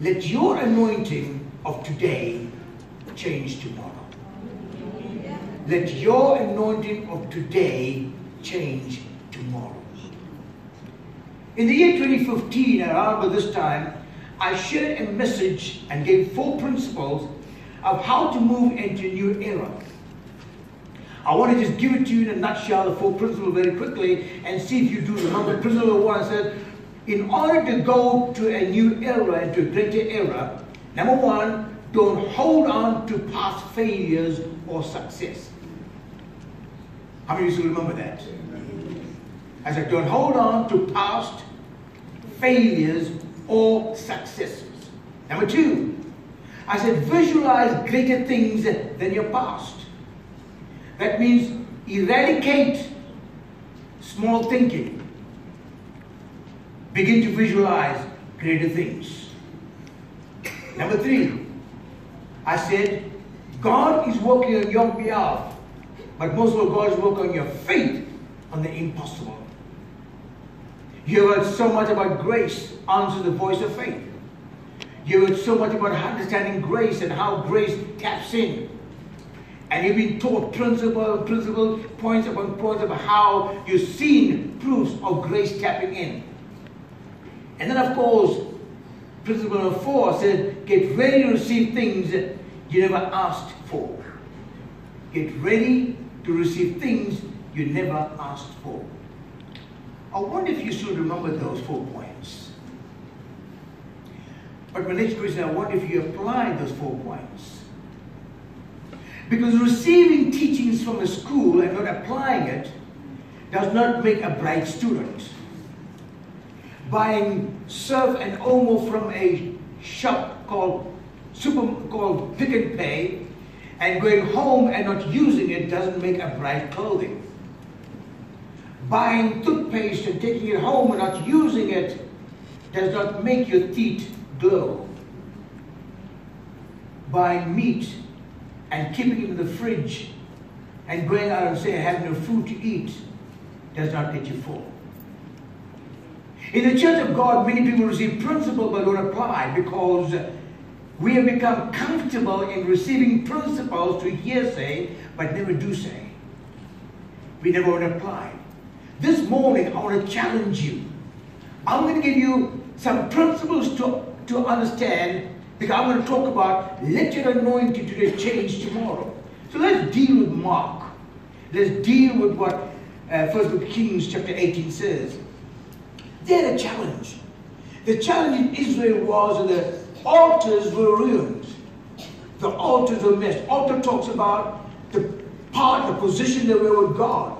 let your anointing of today change tomorrow. Let your anointing of today change tomorrow. In the year 2015, around this time, I shared a message and gave four principles of how to move into a new era. I want to just give it to you in a nutshell, the four principles very quickly, and see if you do remember. Principle one said, in order to go to a new era, to a greater era, number one, don't hold on to past failures or success. How many of you still remember that? I said, don't hold on to past failures or successes. Number two, I said, visualize greater things than your past. That means eradicate small thinking. Begin to visualize greater things. Number three, I said, God is working on your behalf, but most of all, God is working on your faith on the impossible. You heard so much about grace, answer the voice of faith. You heard so much about understanding grace and how grace taps in. And you've been taught principle, principle, points upon points about how you've seen proofs of grace tapping in. And then, of course, principle number four says, get ready to receive things you never asked for. Get ready to receive things you never asked for. I wonder if you still remember those four points. But my next question, I wonder if you apply those four points. Because receiving teachings from a school and not applying it does not make a bright student. Buying surf and omo from a shop called super called Pick n Pay and going home and not using it doesn't make a bright clothing. Buying toothpaste and taking it home and not using it does not make your teeth glow. Buying meat and keeping it in the fridge and going out and saying, I have no food to eat, does not get you full. In the church of God, many people receive principle but don't apply because we have become comfortable in receiving principles to hearsay but never do say. We never want to apply. This morning, I want to challenge you. I'm going to give you some principles to, to understand because I'm going to talk about let your anointing today change tomorrow. So let's deal with Mark. Let's deal with what uh, First Book Kings chapter 18 says. They had a challenge. The challenge in Israel was that the altars were ruined. The altars were missed. Altar talks about the part, the position they were with God.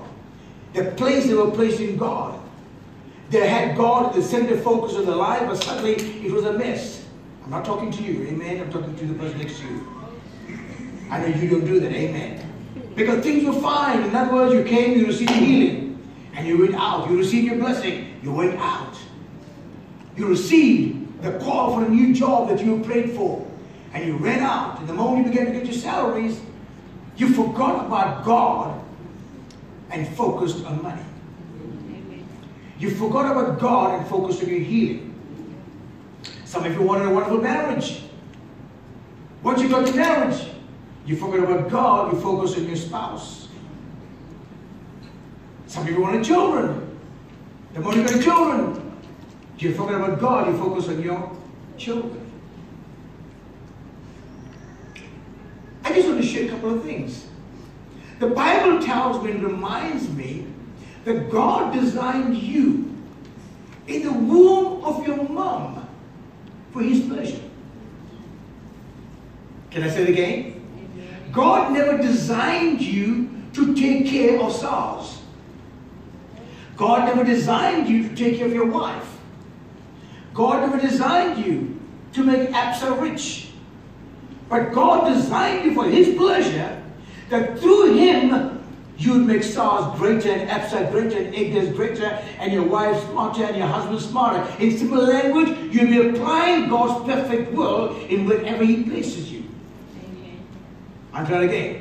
The place they were placed in God. They had God at the center focus of their life, but suddenly it was a mess. I'm not talking to you, amen. I'm talking to the person next to you. I know you don't do that, amen. Because things were fine. In other words, you came, you received healing, and you went out. You received your blessing, you went out. You received the call for a new job that you prayed for, and you ran out. And the moment you began to get your salaries, you forgot about God and focused on money. You forgot about God and focused on your healing. Some of you wanted a wonderful marriage. Once you got to marriage, you forgot about God, you focus on your spouse. Some of you wanted children. The moment you got children, you forget about God, you focus on your children. I just want to share a couple of things. The Bible tells me and reminds me that God designed you in the womb of your mom for his pleasure. Can I say it again? God never designed you to take care of SARS. God never designed you to take care of your wife. God never designed you to make ABSA rich. But God designed you for His pleasure that through Him you'd make SARS greater and ABSA greater and IGNIS greater and your wife smarter and your husband smarter. In simple language, you'll be applying God's perfect will in wherever He places you. Amen. I'll try it again.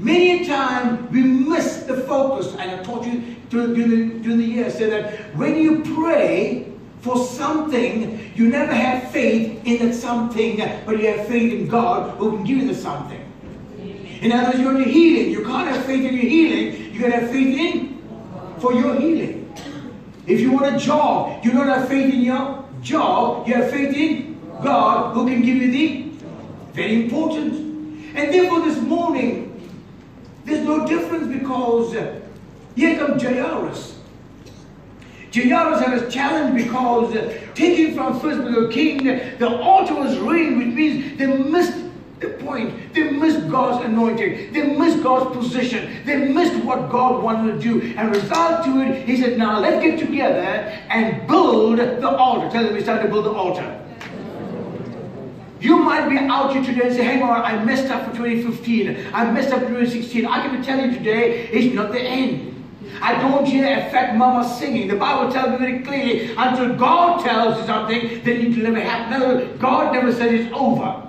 Many times we miss the focus, and I taught you during the, during the year, that when you pray, for something, you never have faith in that something, but you have faith in God who can give you the something. In other words, you're in healing. You can't have faith in your healing. You can have faith in for your healing. If you want a job, you don't have faith in your job. You have faith in God who can give you the very important. And therefore this morning, there's no difference because uh, here comes Jairus. Jairus had a challenge because uh, taking from first to the king, the altar was ruined, which means they missed the point. They missed God's anointing. They missed God's position. They missed what God wanted to do. And result to it, he said, now let's get together and build the altar. Tell them we start to build the altar. You might be out here today and say, hang on, I messed up for 2015. I messed up for 2016. I can tell you today, it's not the end. I don't hear a fat mama singing. The Bible tells me very clearly, until God tells you something, then it will never happen. No, God never said it's over.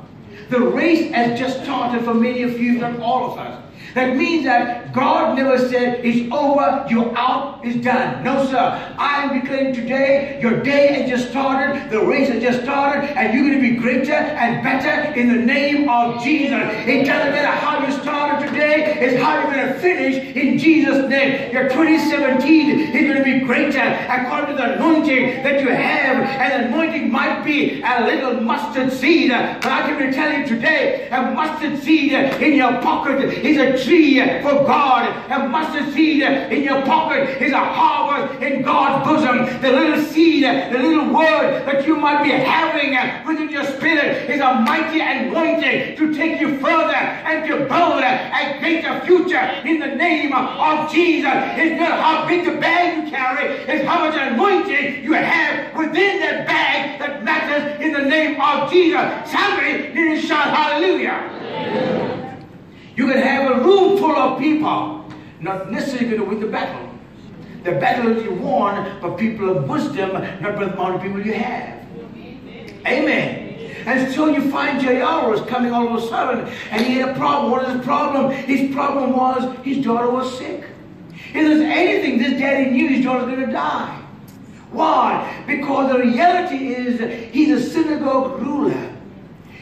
The race has just started for many of you, not all of us. That means that God never said, it's over, you're out, it's done. No, sir. I am declaring today, your day has just started, the race has just started, and you're going to be greater and better in the name of Jesus. It doesn't matter how you started today, it's how you're going to finish in Jesus' name. Your 2017 is going to be greater according to the anointing that you have, and the anointing might be a little mustard seed. But I can tell you today, a mustard seed in your pocket is a tree for God. A mustard seed in your pocket is a harvest in God's bosom. The little seed, the little word that you might be having within your spirit is a mighty anointing to take you further and to build a greater future in the name of Jesus. It's not how big the bag you carry, it's how much anointing you have within that bag that matters in the name of Jesus. Somebody to shout hallelujah. You can have a room full of people, not necessarily going to win the battle. The battle is won by people of wisdom, not by the amount of people you have. Amen. Amen. And so you find Jairus coming all of a sudden, and he had a problem. What is his problem? His problem was his daughter was sick. If there's anything this daddy knew, his daughter's going to die. Why? Because the reality is he's a synagogue ruler.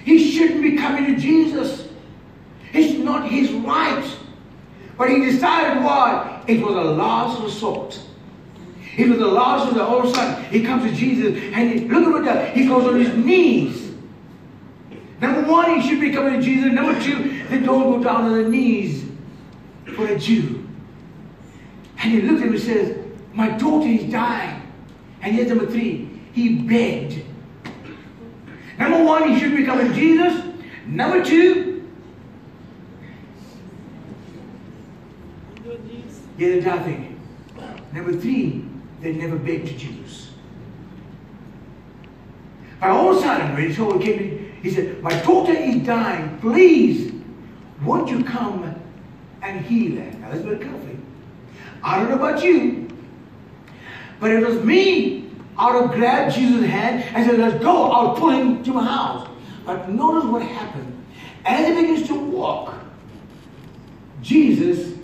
He shouldn't be coming to Jesus. Not his right. But he decided what? It was a last resort. It was the last resort. Of a sudden, he comes to Jesus and he, look at what he goes on his knees. Number one, he should be coming to Jesus. Number two, they don't go down on their knees for a Jew. And he looked at him and says, My daughter is dying. And here's number three, he begged. Number one, he should be coming to Jesus. Number two, Here's nothing. Number three, they never begged all of a sudden, when he saw what came, he said, My daughter is dying. Please, won't you come and heal her? Now, very carefully. I don't know about you, but it was me, I would have grabbed Jesus' hand and said, Let's go. I'll pull him to my house. But notice what happened. As he begins to walk, Jesus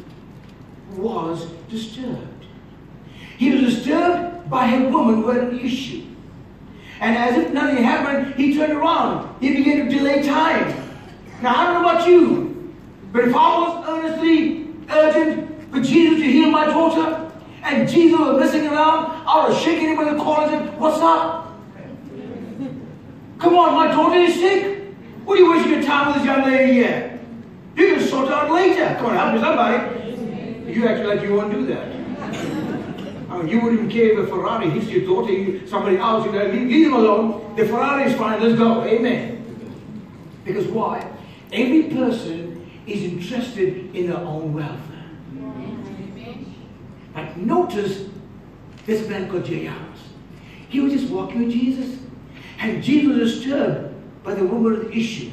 was disturbed. He was disturbed by a woman who had an issue. And as if nothing happened, he turned around. He began to delay time. Now, I don't know about you, but if I was earnestly urgent for Jesus to heal my daughter, and Jesus was messing around, I would have shaken him by the collar and said, What's up? Come on, my daughter is sick. What are you wasting your time with this young lady here? You can sort it out later. Come on, help me somebody. You act like you won't do that. I mean, you wouldn't care if a Ferrari hits your daughter, somebody else, you know, leave, leave alone. The Ferrari is fine, let's go. Amen. Because why? Every person is interested in their own welfare. But notice this man called Jairus. He was just walking with Jesus. And Jesus was disturbed by the woman of the issue.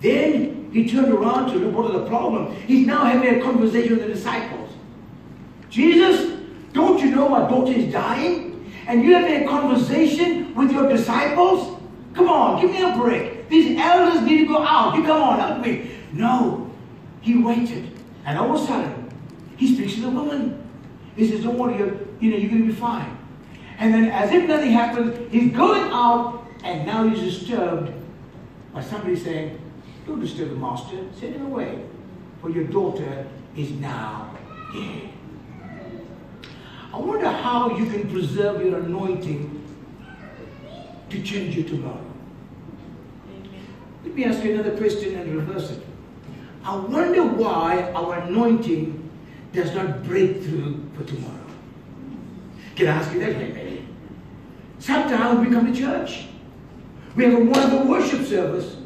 Then he turned around to look what is the problem. He's now having a conversation with the disciples. Jesus, don't you know my daughter is dying? And you're having a conversation with your disciples? Come on, give me a break. These elders need to go out. You come on, help me. No. He waited. And all of a sudden, he speaks to the woman. He says, Don't worry, you're, you know, you're going to be fine. And then, as if nothing happened, he's going out, and now he's disturbed by somebody saying, Don't disturb the master, send him away, for your daughter is now dead. I wonder how you can preserve your anointing to change you tomorrow. Let me ask you another question and reverse it. I wonder why our anointing does not break through for tomorrow. Can I ask you that? Sometimes we come to church. We have a wonderful worship service.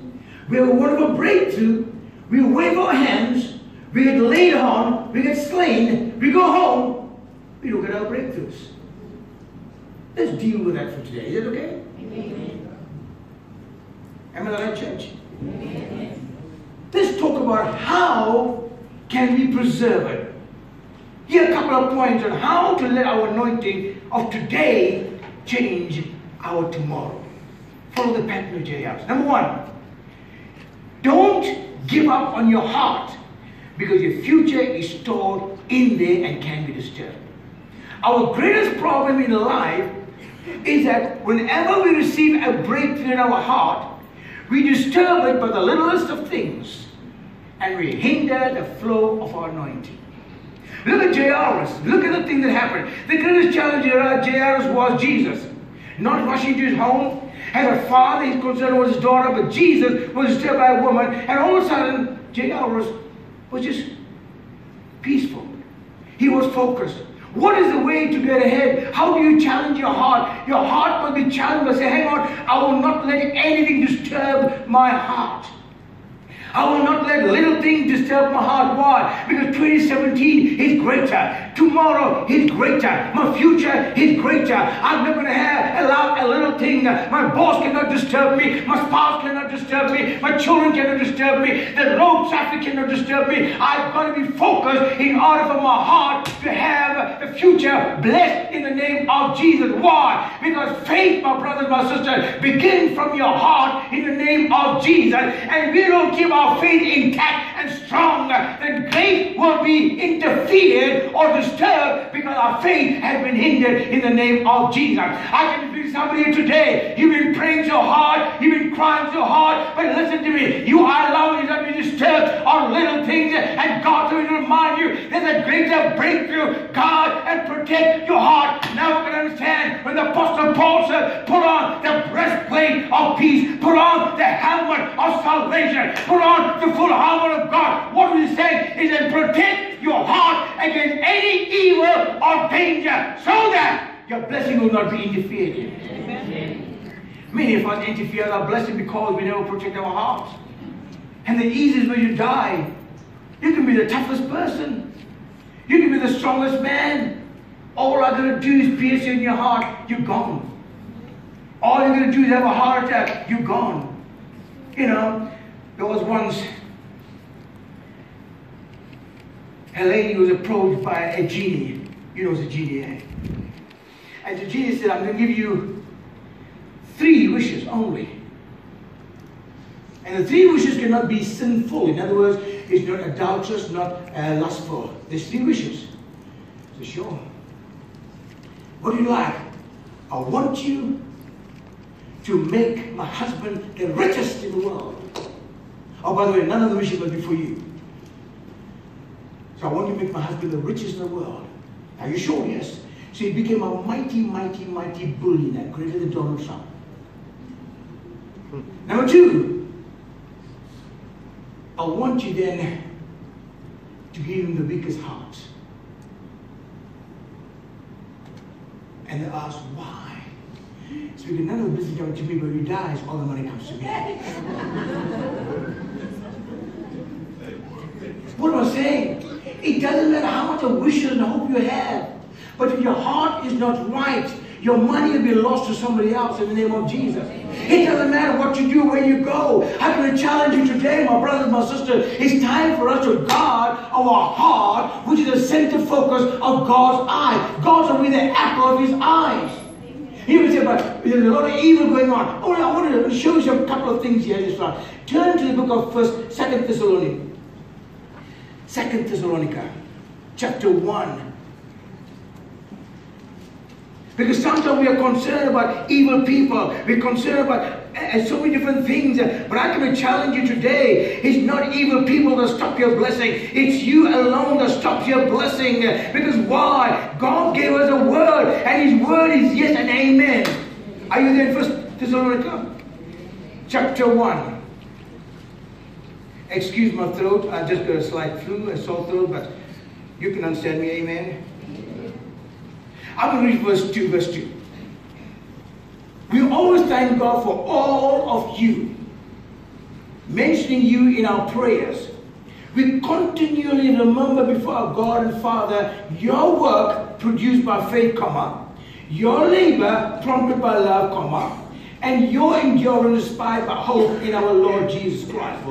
We have a wonderful breakthrough. We wave our hands. We get laid on. We get slain. We go home. We don't get our breakthroughs. Let's deal with that for today. Is that okay? Amen. Am I the right church? Amen. Let's talk about how can we preserve it. Here are a couple of points on how to let our anointing of today change our tomorrow. Follow the pattern of Jairus. Number one, don't give up on your heart because your future is stored in there and can be disturbed. Our greatest problem in life is that whenever we receive a breakthrough in our heart, we disturb it by the littlest of things and we hinder the flow of our anointing. Look at Jairus. Look at the thing that happened. The greatest challenge Jairus was Jesus. Not rushing to his home. As a father, his concern was his daughter, but Jesus was disturbed by a woman. And all of a sudden, Jairus was just peaceful. He was focused. What is the way to get ahead? How do you challenge your heart? Your heart must be challenged by saying, hang on, I will not let anything disturb my heart. I will not let little things disturb my heart. Why? Because 2017 is greater. Tomorrow is greater. My future is greater. I'm not going to have allow a little thing. My boss cannot disturb me. My spouse cannot disturb me. My children cannot disturb me. The road traffic cannot disturb me. I've got to be focused in order for my heart to have the future blessed in the name of Jesus. Why? Because faith, my brothers, my sisters, begins from your heart in the name of Jesus. And we don't keep our faith intact and strong, then faith will be interfered or disturbed because our faith has been hindered in the name of Jesus. I can feel somebody today. You've been praying so hard, you've been crying so hard, but listen to me. You are allowing yourself to be disturbed on little things, and God will remind you there's a greater breakthrough. God and protect your heart. Now you can understand when the Apostle Paul said, put on the breastplate of peace, put on the helmet of salvation, put on the full armor of God. What we say is to protect your heart against any evil or danger so that your blessing will not be interfered in. Many of us interfere our blessing because we never protect our hearts. And the easiest way to die, you can be the toughest person. You can be the strongest man. All I'm going to do is pierce you in your heart. You're gone. All you're going to do is have a heart attack. You're gone. You know, there was once a lady was approached by a genie. You know what a genie. Eh? And the Jesus said, I'm going to give you three wishes only. And the three wishes cannot be sinful. In other words, it's not adulterous, not uh, lustful. There's three wishes. So sure. What do you like? I want you to make my husband the richest in the world. Oh, by the way, none of the wishes will be for you. So I want you to make my husband the richest in the world. Are you sure? Yes. So he became a mighty, mighty, mighty billionaire, greater than Donald Trump. Hmm. Number two, I want you then to give him the weakest heart. And they asked, why? So we can none of the business come to me, but he dies, all the money comes to me. what am I saying? It doesn't matter how much of wishes and hope you have. But if your heart is not right, your money will be lost to somebody else in the name of Jesus. It doesn't matter what you do, where you go. I'm going to challenge you today, my brothers, my sisters. It's time for us to guard our heart, which is the center focus of God's eye. God's will be the apple of his eyes. He would say, but there's a lot of evil going on. Oh, I want to show you a couple of things here. Just Turn to the book of First, Second Thessalonians. Second Thessalonica, chapter 1. Because sometimes we are concerned about evil people. We're concerned about uh, so many different things. But I can challenge you today. It's not evil people that stop your blessing. It's you alone that stops your blessing. Because why? God gave us a word. And his word is yes and amen. Are you there in First Thessalonica? Chapter 1. Excuse my throat. I just got a slight flu, a sore throat, but you can understand me, amen. I'm going to read verse 2, verse 2. We always thank God for all of you, mentioning you in our prayers. We continually remember before our God and Father your work produced by faith, comma, your labor prompted by love, comma, and your endurance inspired by hope in our Lord Jesus Christ.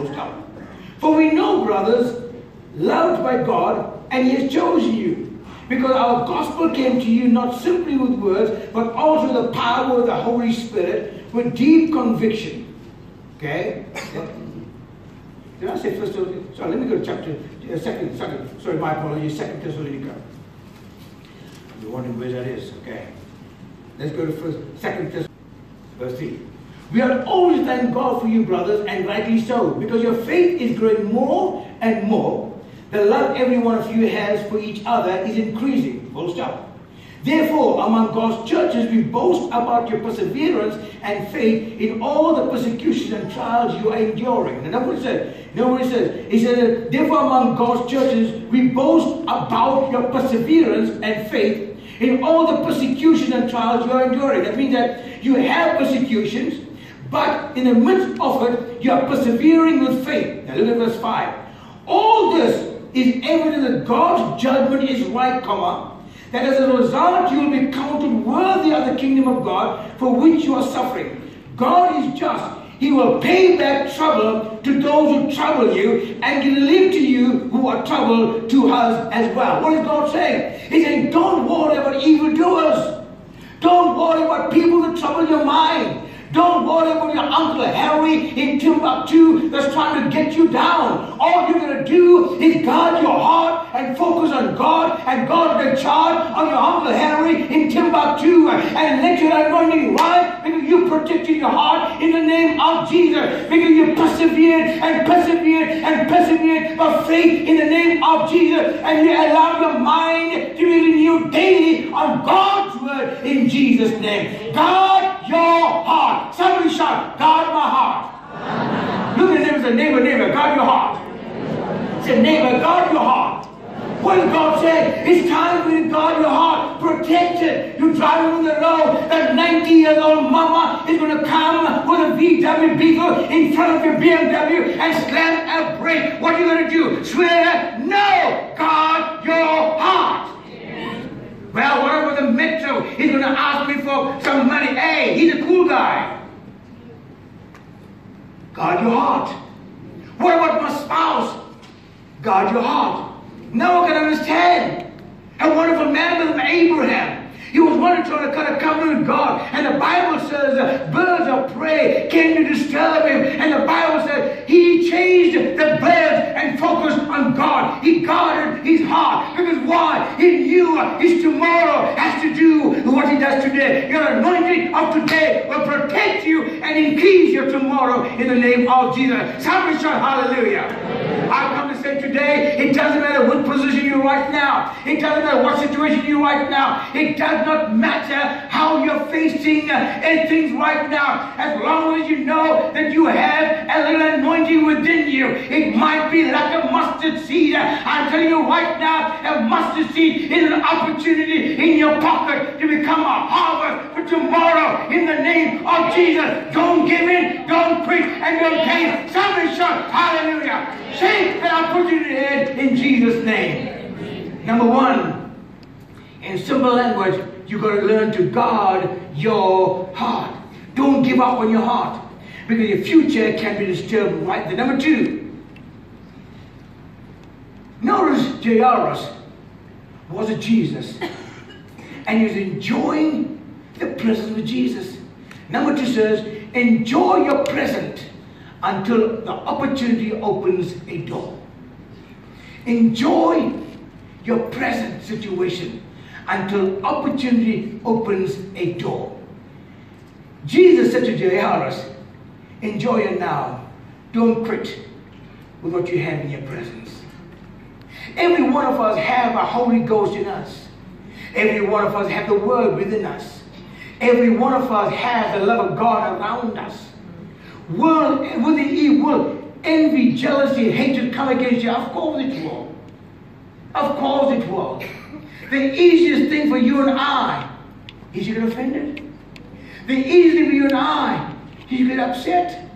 For we know, brothers, loved by God, and He has chosen you because our gospel came to you not simply with words, but also the power of the Holy Spirit with deep conviction. Okay? Did I say first? Sorry, let me go to chapter uh, second, second. Sorry, my apologies. Second Thessalonica. You're wondering where that is. Okay. Let's go to first, second Thessalonica, verse three. We are always thank God for you, brothers, and rightly so, because your faith is growing more and more the love every one of you has for each other is increasing. Full stop. Therefore, among God's churches, we boast about your perseverance and faith in all the persecutions and trials you are enduring. And that's what it says. You what it says? He said, therefore, among God's churches, we boast about your perseverance and faith in all the persecutions and trials you are enduring. That means that you have persecutions, but in the midst of it, you are persevering with faith. Now look at verse 5. All this is evidence that God's judgment is right, comma, that as a result you will be counted worthy of the kingdom of God for which you are suffering. God is just. He will pay back trouble to those who trouble you and deliver to you who are troubled to us as well. What is God saying? He's saying, don't worry about evildoers. Don't worry about people that trouble your mind. Don't worry about your Uncle Harry in Timbuktu that's trying to get you down. All you're going to do is guard your heart and focus on God, and God will charge on your Uncle Henry in Timbuktu and let your anointing rise because you protected your heart in the name of Jesus. Because you persevered and persevered and persevered by faith in the name of Jesus, and you allow your mind to be renewed daily on God's word in Jesus' name. God, your heart. Somebody shout, guard my heart. Look at your neighbor, say, neighbor, neighbor, guard your heart. Say, neighbor, guard your heart. What did God say? It's time you to guard your heart. Protect it. You're driving on the road. That 90 year old mama is going to come with a VW Beetle in front of your BMW and slam a brake. What are you going to do? Swear? No. Guard your heart. Well, what about the metro? He's going to ask me for some money. Hey, he's a cool guy. Guard your heart. What about my spouse? Guard your heart. Now I can understand. A wonderful man with Abraham. He was wanting to try to cut a covenant with God. And the Bible says birds of prey came to disturb him. And the Bible says he changed the birds and focused on God. He guarded his heart. Because why? He knew his tomorrow has to do what he does today. Your anointing of today will protect you and increase your tomorrow in the name of Jesus. Somebody shout hallelujah. Say today, it doesn't matter what position you're right now. It doesn't matter what situation you're right now. It does not matter how you're facing uh, things right now. As long as you know that you have a little anointing within you, it might be like a mustard seed. I'm telling you right now, a mustard seed is an opportunity in your pocket to become a harvest for tomorrow in the name of Jesus. Don't give in, don't quit, and don't. Somebody shout, hallelujah. Say that Head in Jesus' name. Number one, in simple language, you got to learn to guard your heart. Don't give up on your heart because your future can be disturbed right there. Number two, notice Jairus was a Jesus and he was enjoying the presence of Jesus. Number two says, enjoy your present until the opportunity opens a door. Enjoy your present situation until opportunity opens a door. Jesus said to Jairus, enjoy it now. Don't quit with what you have in your presence. Every one of us have a Holy Ghost in us. Every one of us have the Word within us. Every one of us has the love of God around us. Will, will the evil, envy, jealousy, hatred come against you? Of course it will. Of course it will. The easiest thing for you and I is you get offended. The easiest thing for you and I is you get upset.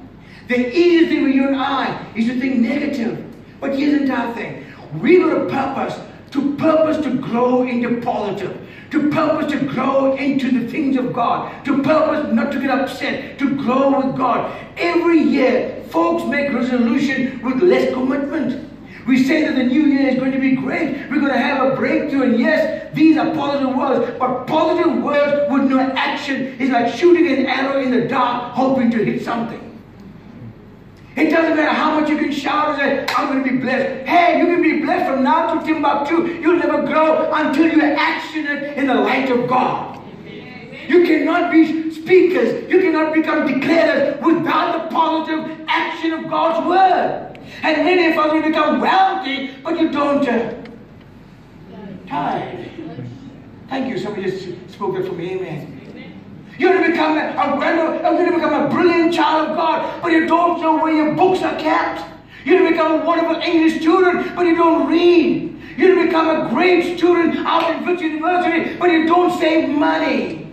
The easiest thing for you and I is to think negative. But here's the entire thing. We got a purpose to purpose to grow into positive, to purpose to grow into the things of God, to purpose not to get upset, to grow with God. Every year, folks make resolution with less commitment. We say that the new year is going to be great. We're going to have a breakthrough. And yes, these are positive words. But positive words with no action is like shooting an arrow in the dark, hoping to hit something. It doesn't matter how much you can shout and say, I'm going to be blessed. Hey, you can be blessed from now to Timbuktu. You'll never grow until you action it in the light of God. You cannot be speakers. You cannot become declarers without the positive action of God's word. And many of us will become wealthy, but you don't. Uh, tired. Thank you. Somebody just spoke that for me. Amen. You're going to become a, a, you're going to become a brilliant child of God, but you don't know where your books are kept. You're going to become a wonderful English student, but you don't read. You're going to become a great student out in Village University, but you don't save money.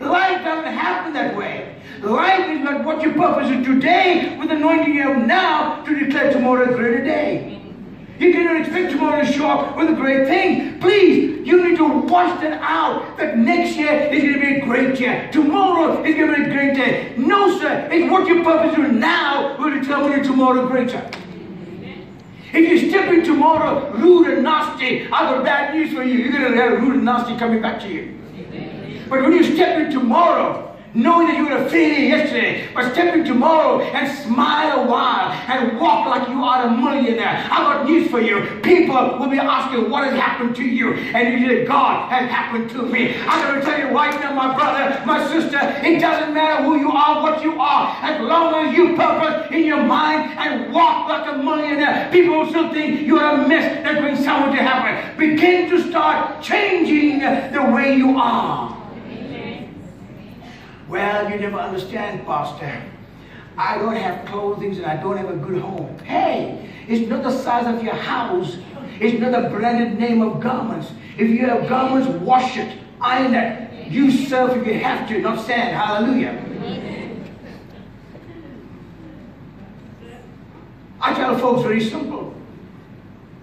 Life doesn't happen that way. Life is not what your purpose today with anointing you have now to declare tomorrow a greater day. You cannot expect tomorrow to show up with a great thing. Please, you need to wash that out. That next year is going to be a great year. Tomorrow is going to be a great day. No, sir. It's what your purpose is now will determine tomorrow greater. If you step in tomorrow rude and nasty, I've got bad news for you. You're going to have rude and nasty coming back to you. But when you step in tomorrow, knowing that you were failure yesterday, but step in tomorrow and smile a while and walk like you are a millionaire. I've got news for you. People will be asking what has happened to you, and you say, God has happened to me. I'm going to tell you right now, my brother, my sister, it doesn't matter who you are, what you are, as long as you purpose in your mind and walk like a millionaire, people will still think you're a mess that's going someone to happen. Begin to start changing the way you are. Well, you never understand, Pastor. I don't have clothing and I don't have a good home. Hey, it's not the size of your house. It's not the branded name of garments. If you have garments, wash it, iron it. You serve if you have to, not stand. Hallelujah. I tell folks very simple.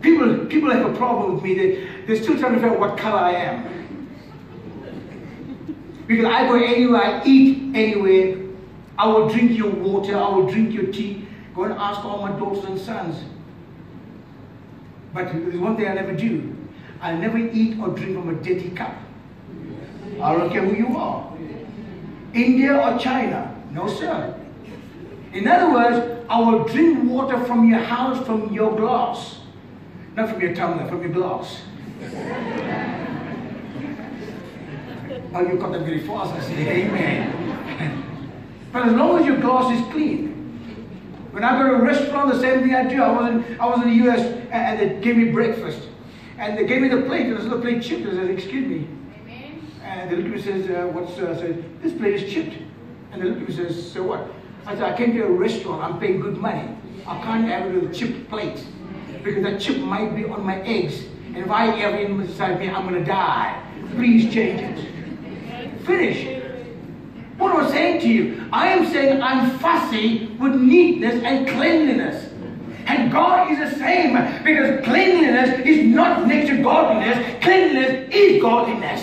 People, people have a problem with me. They, they're still trying to figure out what color I am. Because I go anywhere, I eat anywhere. I will drink your water, I will drink your tea. Go and ask all my daughters and sons. But one thing I never do, I never eat or drink from a dirty cup. I don't care who you are. India or China. No, sir. In other words, I will drink water from your house, from your glass. Not from your tumbler, from your glass. Oh, you got them very fast. I say, Amen. but as long as your glass is clean. When I go to a restaurant, the same thing I do. I was in, I was in the US and they gave me breakfast. And they gave me the plate, and this little plate chipped. I said, Excuse me. Amen. And the little says, uh, What's, uh, I said, This plate is chipped. And the little says, So what? I said, I came to a restaurant, I'm paying good money. I can't have a little chipped plate because that chip might be on my eggs. And if I have it inside me, I'm going to die. Please change it. Finish. What am I saying to you? I am saying I'm fussy with neatness and cleanliness. And God is the same because cleanliness is not next to godliness. Cleanliness is godliness.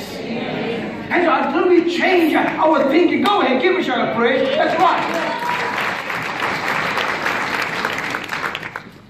And so until we change our thinking, go ahead, give me a shout of praise. That's right.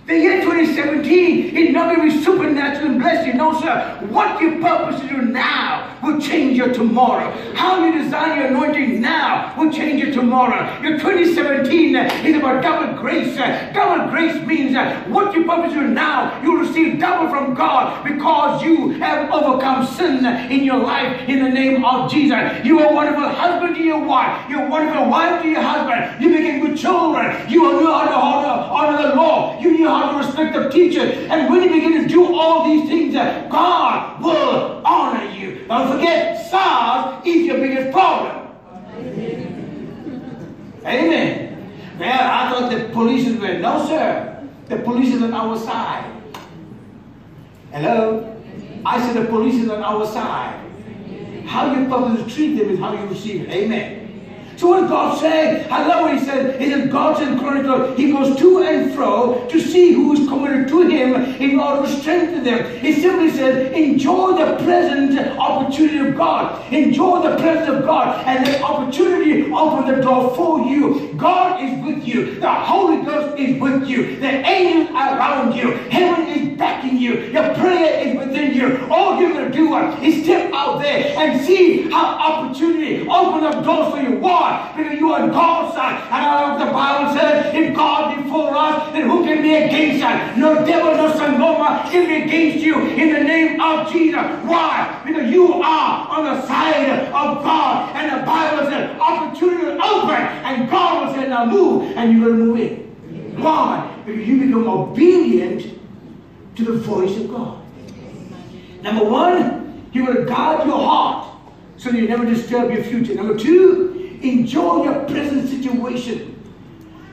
The year 2017 is not going to be supernatural and blessing. No, sir. What you purpose to do now will change your tomorrow. How you design your anointing now will change your tomorrow. Your 2017 is about double grace. Double grace means that what you purpose to now, you receive double from God because you have overcome sin in your life in the name of Jesus. You are a wonderful husband to your wife. You're a wonderful wife to your husband. You became good children. You know how to honor, honor the law. You know how to respect the teacher. And when you begin to do all these things, God will honor you. Don't forget, SARS is your biggest problem. Amen. Well, I thought the police were. No, sir. The police is on our side. Hello? I said the police is on our side. How you to treat them is how you receive it. Amen. So what God say? I love what he says. He says, God's in Chronicle. He goes to and fro to see who is committed to him in order to strengthen them. He simply says, enjoy the present opportunity of God. Enjoy the presence of God. And the opportunity open the door for you. God is with you. The Holy Ghost is with you. The angels are around you. Heaven is backing you. Your prayer is within you. All you're going to do is step out there and see how opportunity open up doors for you. Why? God because you are God's side. And the Bible says, if God be for us, then who can be against us? No devil, no sangoma can be against you in the name of Jesus. Why? Because you are on the side of God. And the Bible says, opportunity will open, and God will say, now move, and you're going to move in. Why? Because you become obedient to the voice of God. Number one, He will guard your heart so that you never disturb your future. Number two, Enjoy your present situation.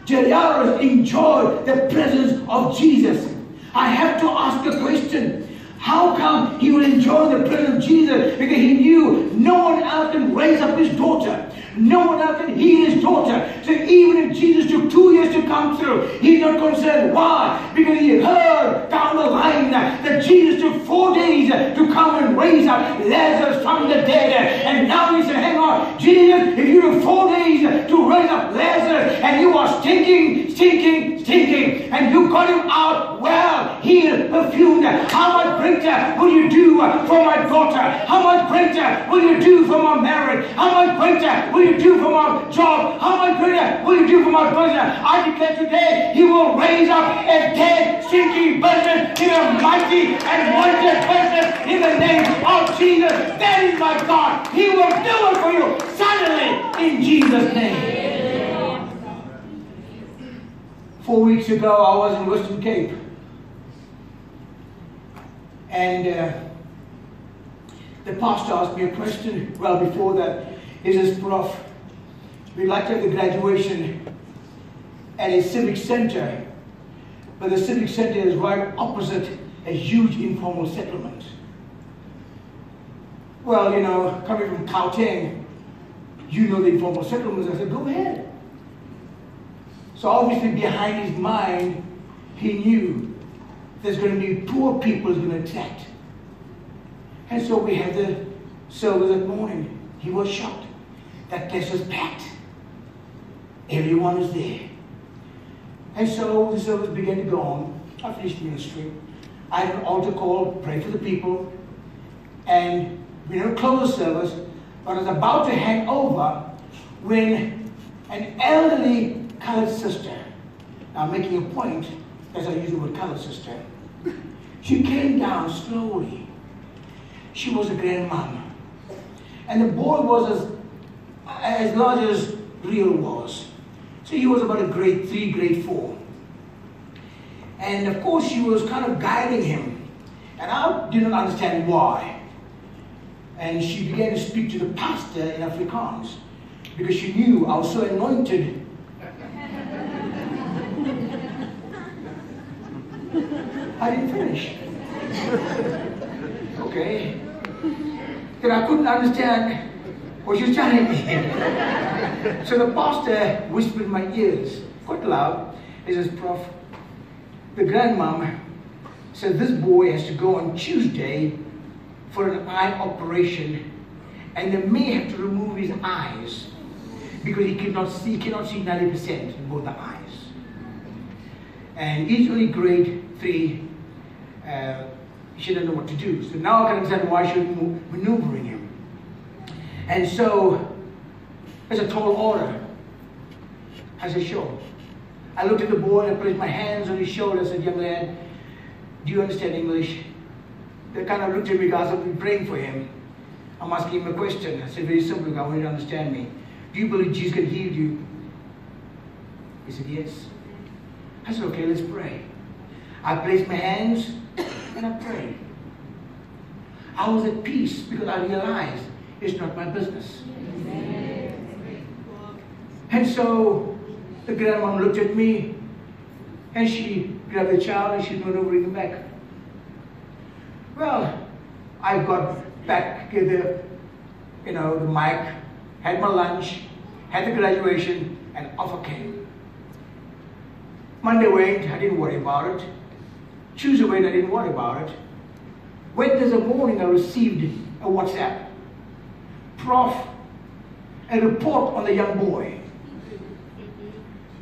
Jairus enjoyed the presence of Jesus. I have to ask a question. How come he would enjoy the presence of Jesus? Because he knew no one else can raise up his daughter. No one else can heal his daughter. So even if Jesus took two years to come through, he's not concerned. Why? Because he heard down the line that Jesus took four days to come and raise up Lazarus from the dead. And now he said, hang on, Jesus, if you took four days to raise up Lazarus and you are stinking, stinking, stinking, and you got him out well, healed, perfumed, how much greater will you do for my daughter? How much greater will you do for my marriage? How much greater will you do for my job? How much greater will you do for my business? I declare today, He will raise up a dead, sinking business in a mighty and wondrous business in the name of Jesus. That is my God. He will do it for you suddenly in Jesus' name. Four weeks ago, I was in Western Cape. And uh, the pastor asked me a question well before that. He says, Prof, we'd like to have the graduation at a civic center, but the civic center is right opposite a huge informal settlement. Well, you know, coming from Gauteng, you know the informal settlements. I said, go ahead. So obviously behind his mind, he knew there's going to be poor people who's going to attack. And so we had the service that morning. He was shocked. That place was packed. Everyone was there. And so the service began to go on. I finished the ministry. I had an altar call, pray for the people, and we didn't close the service, but I was about to hand over when an elderly colored sister, now making a point, as I use the word colored sister, she came down slowly. She was a grandmama. And the boy was as, as large as Rio was. So he was about a grade three, grade four. And of course, she was kind of guiding him. And I didn't understand why. And she began to speak to the pastor in Afrikaans because she knew I was so anointed. I didn't finish. Okay? That I couldn't understand what she was telling me. so the pastor whispered in my ears, quite loud. He says, Prof, the grandmom said this boy has to go on Tuesday for an eye operation and they may have to remove his eyes because he cannot see, he cannot see 90% in both the eyes. And he's only grade three. Uh, she didn't know what to do. So now I can understand why she was maneuvering him. And so, it's a tall order. I said, sure. I looked at the boy and I placed my hands on his shoulder. I said, young lad, do you understand English? They kind of looked at me because I've been praying for him. I'm asking him a question. I said, very simple, I want you to understand me. Do you believe Jesus can heal you? He said, yes. I said, okay, let's pray. I placed my hands and I prayed. I was at peace because I realized it's not my business. And so the grandma looked at me and she grabbed the child and she went over him back. Well, I got back to the, you know, the mic, had my lunch, had the graduation, and off I came. Monday went, I didn't worry about it. Tuesday went, I didn't worry about it. Wednesday morning, I received a WhatsApp. Prof, a report on the young boy.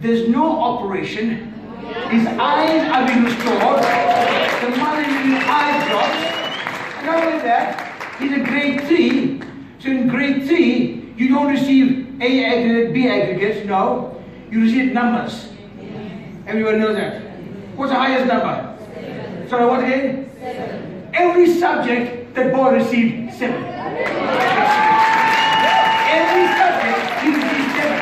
There's no operation. His eyes are being restored. The mother is eye drops. Not only that, he's a grade three. So in grade three, you don't receive A aggregate, B aggregates, no. You receive numbers. Everyone knows that. What's the highest number? Seven. Sorry, what again? Seven. Every subject that boy received seven. Every subject he received seven.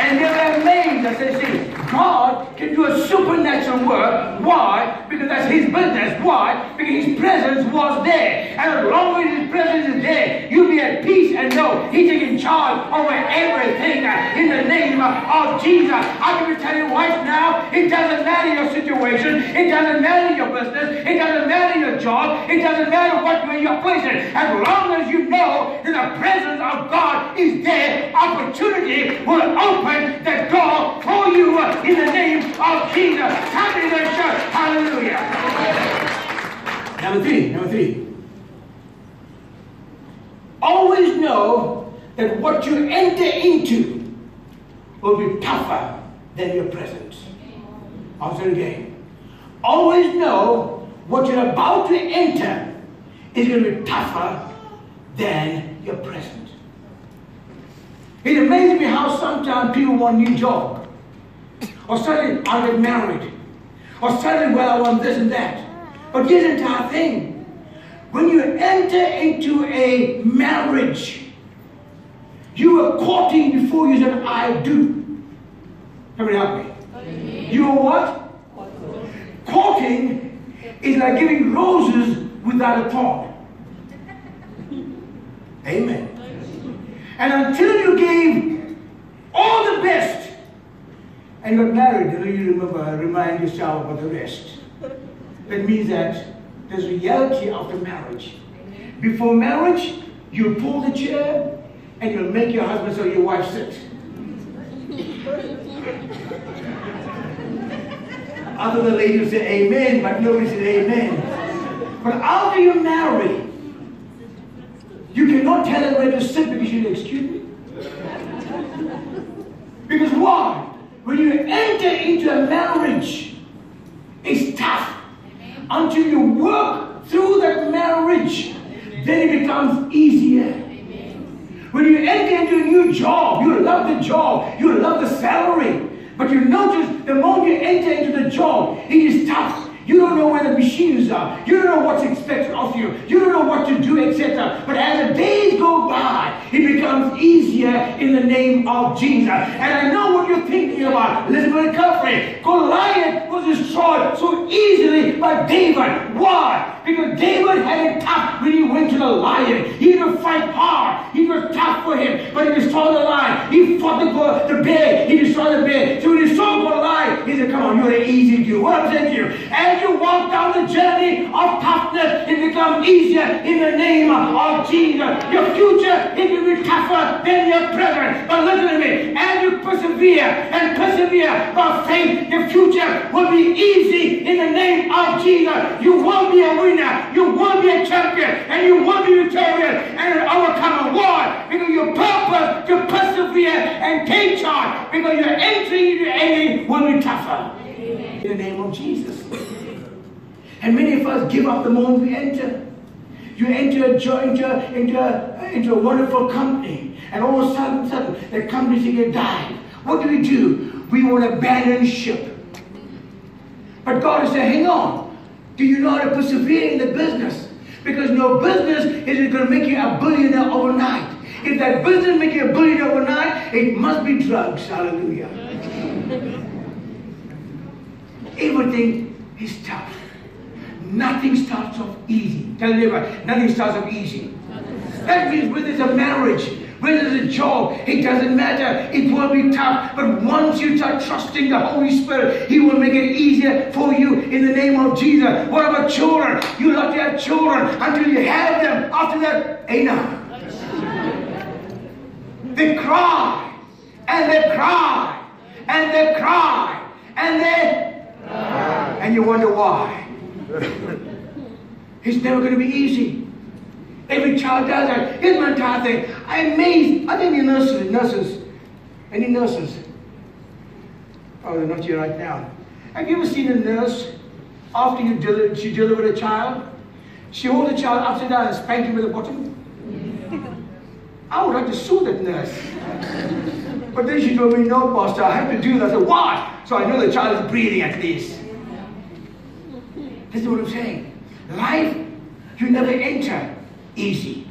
And they were amazed. I said, see, God can do a supernatural work. Why? Because that's His business. Why? Because His presence was there. And as long as His presence is there, you'll be at peace and know He's taking charge over everything in the name of Jesus. I can tell you right now, it doesn't matter your situation, it doesn't matter your business, it doesn't matter your job, it doesn't matter what way you're placed. As long as you know that the presence of God is there, opportunity will open the door for you in the name of Jesus. Happy church. Hallelujah. Number three. Number three. Always know that what you enter into will be tougher than your present. I'll say it again. Always know what you're about to enter is going to be tougher than your present. It amazes me how sometimes people want a new job. Or suddenly I'll get married. Or suddenly, well, I want this and that. But here's the entire thing. When you enter into a marriage, you are courting before you said, I do. Somebody help me. You are what? Courting is like giving roses without a thorn. Amen. And until you gave all the best, and got married, you remember, remind yourself about the rest. That means that there's reality after marriage. Before marriage, you pull the chair and you'll make your husband so your wife sit. Other the ladies say amen, but nobody said amen. But after you marry, you cannot tell her where to sit because she'll excuse me. Because why? When you enter into a marriage, it's tough. Until you work through that marriage, then it becomes easier. When you enter into a new job, you love the job, you love the salary. But you notice the moment you enter into the job, it is tough. You don't know where the machines are. You don't know what's expected of you. You don't know what to do, etc. But as the days go by, it becomes easier in the name of Jesus. And I know what you're thinking about. Elizabeth Cuffrey. Goliath was destroyed so easily by David. Why? Because David had it tough when he went to the lion. He had to fight hard. He was tough for him. But he destroyed the lion. He fought the, the bear. He destroyed the bear. So when he saw Goliath, he said, come on, you're an easy dude. What I'm saying to you, as you walk down the journey of toughness, it becomes easier in the name of Jesus. Your future, it will be tougher than your present. But listen to me, as you persevere and persevere by faith, your future will be easy in the name of Jesus. You will be a winner. You will be a champion. And you will be victorious and an overcomer. Why? Because your purpose to persevere and take charge. Because your entry into anything will be tougher. In the name of Jesus. And many of us give up the moment we enter. you enter a joint, into, into, into a wonderful company, and all of a sudden, sudden that company get died. What do we do? We want to abandon ship. But God is saying, hang on. Do you know how to persevere in the business? Because no business is going to make you a billionaire overnight. If that business make you a billionaire overnight, it must be drugs. Hallelujah. Everything is tough. Nothing starts off easy. Tell your neighbor, nothing starts off easy. That means whether it's a marriage, whether it's a job, it doesn't matter. It will be tough. But once you start trusting the Holy Spirit, He will make it easier for you in the name of Jesus. What about children? You love have children until you have them. After that, enough. They cry, and they cry, and they cry, and they cry. And you wonder why. it's never going to be easy. Every child does that. Here's my entire thing. I'm amazed. Are there any nurses? Nurses? Any nurses? Oh, they're not here right now. Have you ever seen a nurse after you deli- she delivered a child? She holds the child upside down and spank him with a bottom? I would like to sue that nurse. But then she told me, no, Pastor, I have to do that. I said, why? So I know the child is breathing at least. This is what I'm saying. Life, you never enter easy.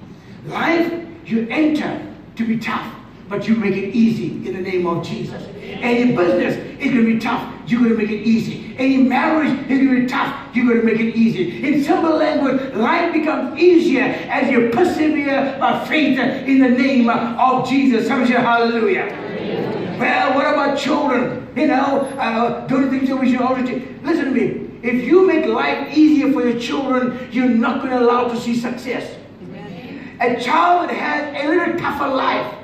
Life, you enter to be tough, but you make it easy in the name of Jesus. Any business is going to be tough, you're going to make it easy. Any marriage is going to be tough, you're going to make it easy. In simple language, life becomes easier as you persevere by faith in the name of Jesus. Somebody say hallelujah. hallelujah. Well, what about children? You know, uh, don't you think so we should already... Listen to me. If you make life easier for your children, you're not going to allow to see success. Amen. A child that has a little tougher life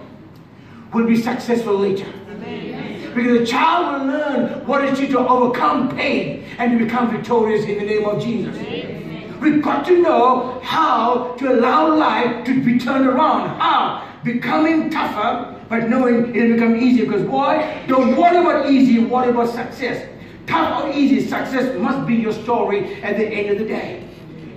will be successful later. Amen. Because a child will learn what it is to overcome pain and to become victorious in the name of Jesus. Amen. We've got to know how to allow life to be turned around. How? Becoming tougher, but knowing it'll become easier. Because boy, don't worry about easy, worry about success. Tough or easy, success must be your story at the end of the day.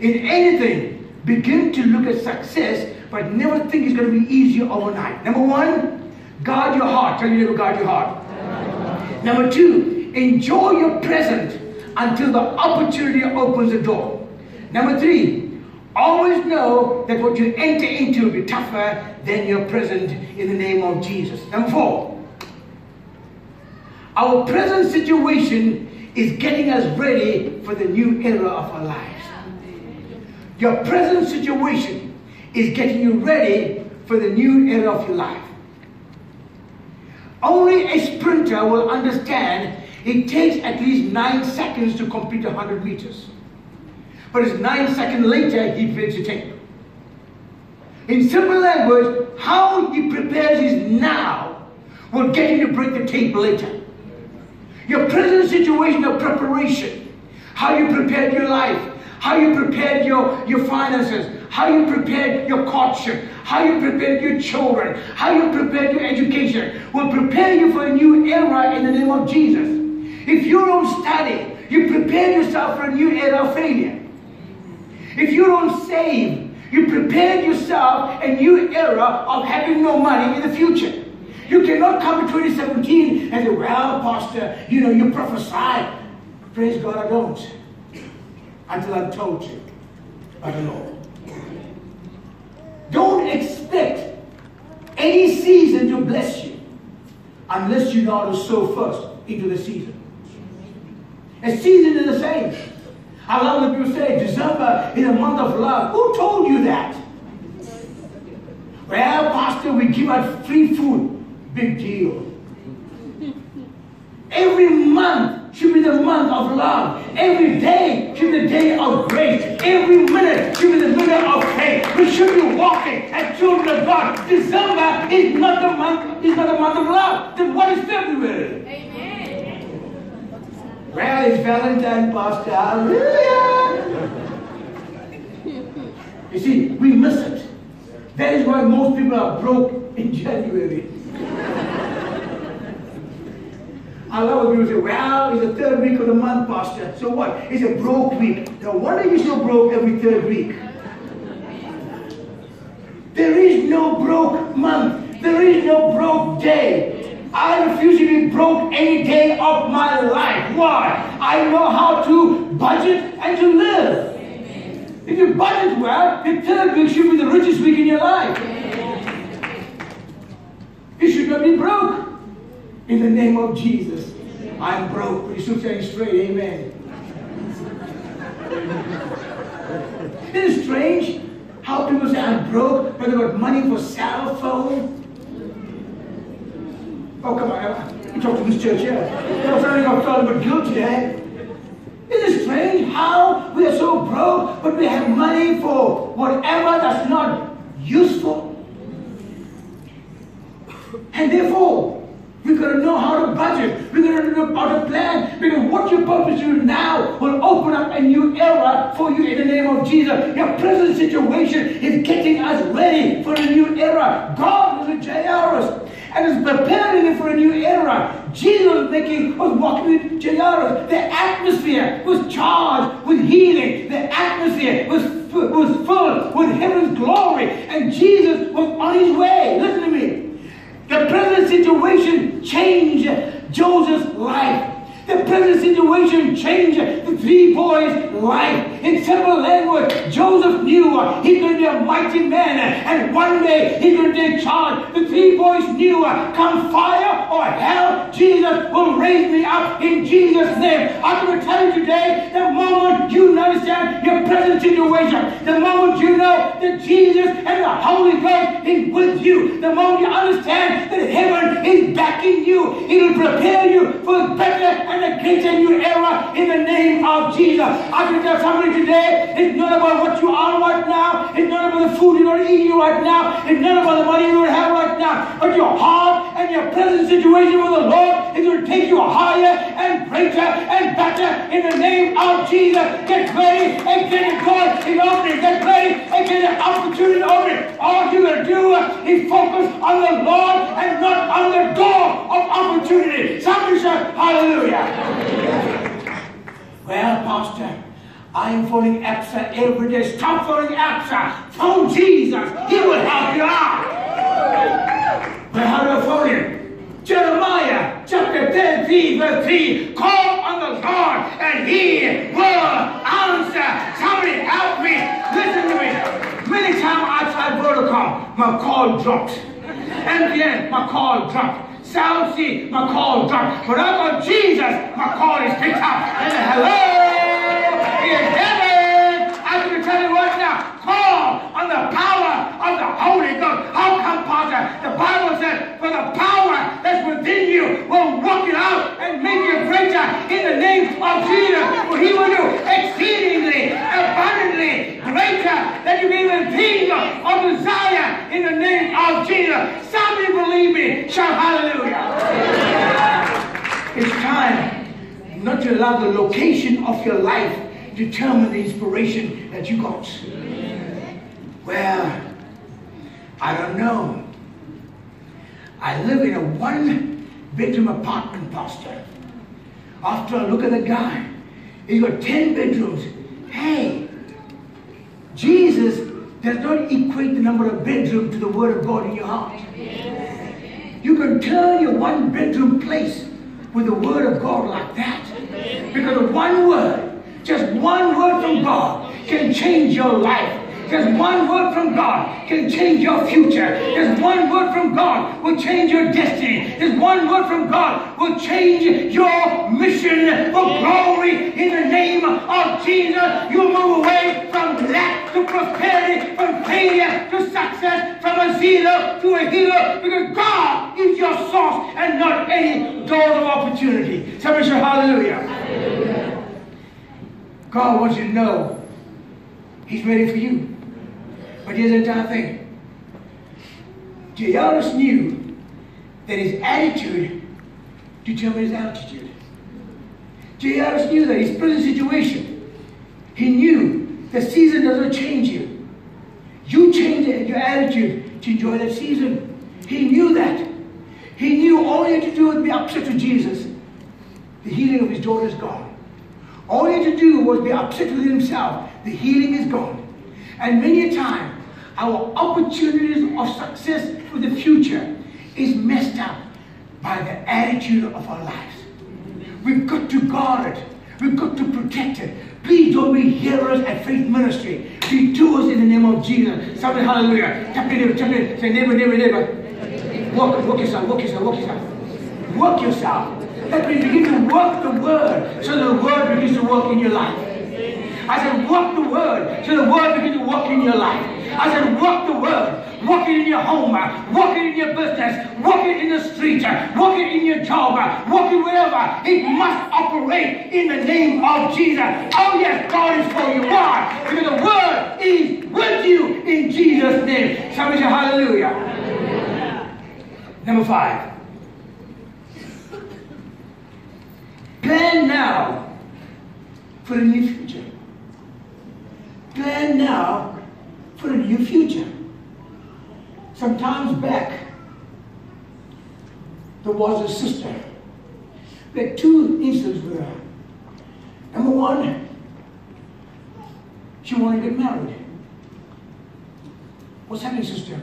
In anything, begin to look at success, but never think it's going to be easier overnight. Number one, guard your heart. Tell your neighbor, guard your heart. Number two, enjoy your present until the opportunity opens the door. Number three, always know that what you enter into will be tougher than your present in the name of Jesus. Number four, our present situation is getting us ready for the new era of our lives. Your present situation is getting you ready for the new era of your life. Only a sprinter will understand it takes at least nine seconds to complete 100 meters. But it's nine seconds later he breaks the tape. In simple language, how he prepares his now will get him to break the tape later. Your present situation of preparation, how you prepared your life, how you prepared your, your finances, how you prepared your courtship, how you prepared your children, how you prepared your education will prepare you for a new era in the name of Jesus. If you don't study, you prepare yourself for a new era of failure. If you don't save, you prepare yourself a new era of having no money in the future. You cannot come in 2017 and say, well, Pastor, you know, you prophesied. Praise God, I don't. Until I'm told to by the Lord. Don't expect any season to bless you unless you know how to sow first into the season. A season is the same. I love when people say December is a month of love. Who told you that? Well, Pastor, we give out free food. Big deal. Every month should be the month of love. Every day should be the day of grace. Every minute should be the minute of faith. We should be walking as children of God. December is not the month, is not the month of love. Then what is February? Amen. Well, it's Valentine, Pastor. Hallelujah. you see, we miss it. That is why most people are broke in January. I love when people say, well, it's the third week of the month, Pastor. So what? It's a broke week. No wonder you're so broke every third week. There is no broke month. There is no broke day. I refuse to be broke any day of my life. Why? I know how to budget and to live. If you budget well, the third week should be the richest week in your life. You should not be broke. In the name of Jesus, I'm broke. But you still saying straight, amen. Isn't it strange how people say I'm broke, but they got money for cell phone? Oh, come on. You talk to this church here. You're feeling I'm feeling a bit guilty, eh? Isn't it strange how we are so broke, but we have money for whatever that's not useful? And therefore, we got to know how to budget. We got to know how to plan. Because what your purpose do now will open up a new era for you in the name of Jesus. Your present situation is getting us ready for a new era. God is a Jairus and is preparing it for a new era. Jesus was making was walking with Jairus. The atmosphere was charged with healing. The atmosphere was was full with heaven's glory, and Jesus was on his way. Listen to me. The present situation changed Joseph's life. The present situation changed the three boys' life. In simple language, Joseph knew he's going to be a mighty man uh, and one day he to take charge. The three boys knew uh, come fire or hell, Jesus will raise me up in Jesus' name. I'm going to tell you today, the moment you understand your present situation, the moment you know that Jesus and the Holy Ghost is with you, the moment you understand that heaven is backing you, it will prepare you for better and the greater new era in the name of Jesus. I can tell somebody today, it's not about what you are right now. It's not about the food you're not eating right now. It's not about the money you don't have right now. But your heart and your present situation with the Lord is going to take you higher and greater and better in the name of Jesus. Get ready and get it going in opening. Get ready and get an opportunity to open. All you to do is focus on the Lord and not on the door of opportunity. Somebody shout, Hallelujah. Well, Pastor, I am phoning ABSA every day. Stop phoning ABSA. Phone Jesus. He will help you out. But how do I him? Jeremiah chapter 13, verse 3. Call on the Lord and he will answer. Somebody help me. Listen to me. Many times I tried Vodacom, my call dropped. MTN, my call dropped. Cell C, my call dropped. But I got Jesus, my call is picked up. And hello, in heaven. I'm going to tell you right now, call on the power of the Holy Ghost. How come, Pastor? The Bible says, for the power that's within you will work it out and make you greater in the name of Jesus. For he will do exceedingly, abundantly, greater than you even think or desire in the name of Jesus. Somebody believe me. Shout hallelujah. It's time not to allow the location of your life determine the inspiration that you got. Well, I don't know. I live in a one bedroom apartment, Pastor. After I look at the guy, he's got 10 bedrooms. Hey, Jesus does not equate the number of bedrooms to the word of God in your heart. You can turn your one bedroom place with the word of God like that. Because one word, just one word from God can change your life. Just one word from God can change your future. Just one word from God will change your destiny. Just one word from God will change your mission for glory in the name of Jesus. You'll move away from lack to prosperity, from failure to success, from a zero to a hero, because God is your source and not any door of opportunity. Somebody say hallelujah. hallelujah. God wants you to know He's ready for you. But here's the entire thing. Jairus knew that his attitude determined his altitude. Jairus knew that his present situation, he knew the season doesn't change you. You change your attitude to enjoy that season. He knew that. He knew all he had to do was be upset with Jesus. The healing of his daughter is gone. All he had to do was be upset with himself. The healing is gone. And many a time, our opportunities of success for the future is messed up by the attitude of our lives. We've got to guard it. We've got to protect it. Please don't be hearers at faith ministry. Be doers in the name of Jesus. Somebody, hallelujah. Tap neighbor, tap neighbor. Say, neighbor, neighbor, neighbor. Walk, walk yourself, walk yourself, walk yourself. Work yourself. That means begin to work the word so the word begins to work in your life. I said, work the word so the word begins to work in your life. I said, walk the word. Walk it in your home, walk it in your business, walk it in the street, walk it in your job, walk it wherever. It must operate in the name of Jesus. Oh yes, God is for you. Why? Because the word is with you in Jesus' name. Somebody say hallelujah. hallelujah. Number five. Plan now for the new future. Plan now for the new future. Some times back, there was a sister. Had two incidents with her. Number one, she wanted to get married. What's happening, sister?